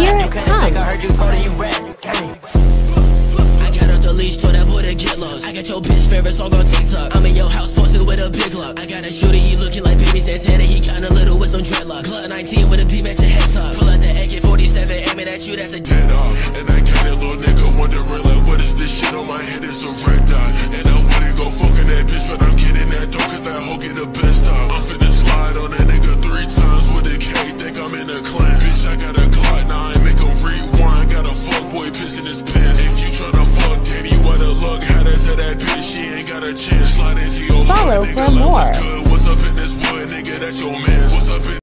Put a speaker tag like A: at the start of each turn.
A: Here it comes. I got
B: off the leash, told that boy to get lost. I got your bitch favorite song on TikTok. I'm in your house, posted with a big lock. I got a shooter, he looking like Baby Santana. He kinda little with some dreadlocks. Glock 19 with a B match your head top. Full out the AK 47, aiming at you, that's a
C: dead off. And I got a little nigga wondering, like, what is this shit on my head? It's a red dot. want more.